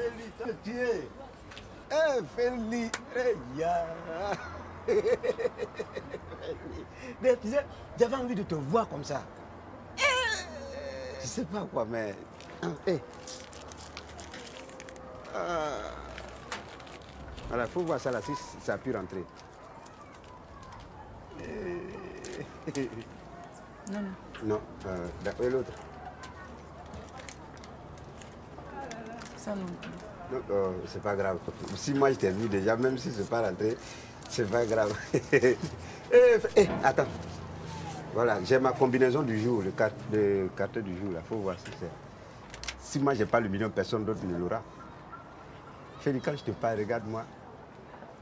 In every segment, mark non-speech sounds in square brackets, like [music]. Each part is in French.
Félix, es. Eh, Félix, eh, j'avais envie de te voir comme ça. Je sais pas quoi, mais. hein, eh. Ah. Voilà, il faut voir ça là, si ça a pu rentrer. Eh. Non, non. Non, euh, d'accord, et l'autre Euh, c'est pas grave. Si moi je t'ai vu déjà, même si c'est pas rentré, c'est pas grave. [laughs] eh, eh, attends. Voilà, j'ai ma combinaison du jour, le, carte, le carton du jour, là. faut voir si c'est. Si moi j'ai pas le million, personne d'autre ne l'aura. Félix, quand je te parle, regarde-moi.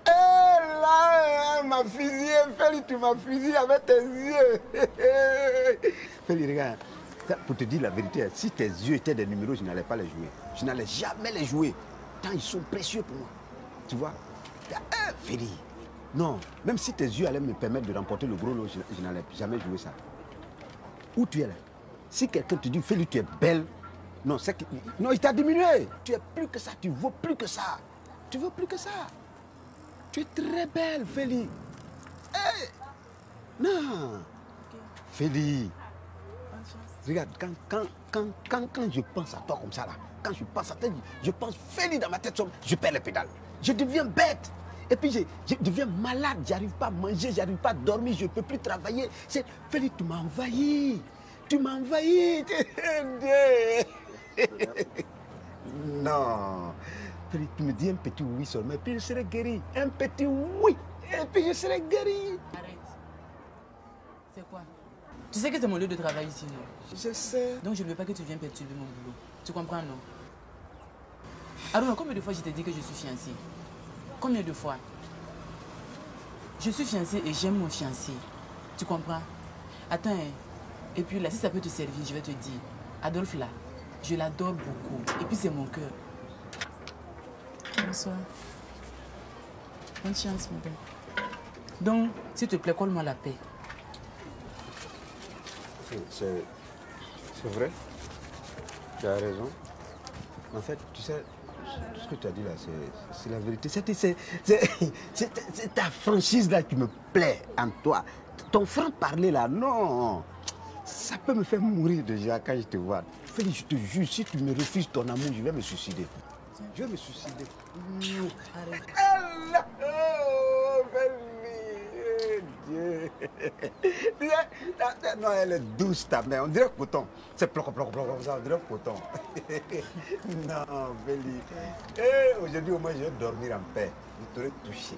Eh là, ma fusillé, Félix, tu m'as fusillé avec tes yeux. [laughs] Félix, regarde. Pour te dire la vérité, si tes yeux étaient des numéros, je n'allais pas les jouer. Je n'allais jamais les jouer. Tant ils sont précieux pour moi. Tu vois? Félix. Non, même si tes yeux allaient me permettre de remporter le gros lot, je, n'allais jamais jouer ça. Où tu es là? Si quelqu'un te dit, Félix, tu es belle, non, que, non, il t'a diminué. Tu es plus que ça, tu vaux plus que ça. Tu veux plus que ça. Tu es très belle, Félix. Eh Non. Félix. Regarde, quand, quand, quand, quand, quand je pense à toi comme ça, là, quand je pense à toi, je pense Félix dans ma tête, je perds les pédales. Je deviens bête. Et puis je, je deviens malade, j'arrive pas à manger, j'arrive pas à dormir, je ne peux plus travailler. C'est Félix, tu m'as envahi. Tu m'as envahi. [laughs] non. Félix, tu me dis un petit oui seulement, et puis je serai guéri. Un petit oui, et puis je serai guéri. Arrête. C'est quoi? Tu sais que c'est mon lieu de travail ici, non Je sais. Donc je ne veux pas que tu viennes perturber mon boulot. Tu comprends, non? Alors, combien de fois je t'ai dit que je suis fiancée? Combien de fois? Je suis fiancée et j'aime mon fiancé. Tu comprends? Attends, hein. et puis là, si ça peut te servir, je vais te dire. Adolphe, là, je l'adore beaucoup. Et puis c'est mon cœur. Bonsoir. Bonne chance, mon père. Donc, s'il te plaît, colle-moi la paix. C'est vrai. Tu as raison. En fait, tu sais, ce que tu as dit là, c'est- la vérité. [laughs] C'est- ta franchise là qui me plaît en toi. Ton franc-parler là, non. Ça peut me faire mourir déjà quand je te vois. Félix, je te jure, si tu me refuses ton amour, je vais me suicider. Je vais me suicider. Allah, oh, Félix, Dieu. Non, elle est douce ta mère. On dirait coton. C'est ploc, ploc, ploc, ça. On dirait coton. [laughs] non, Félix. Eh, Aujourd'hui, au moins, je vais dormir en paix. Je t'aurais touché.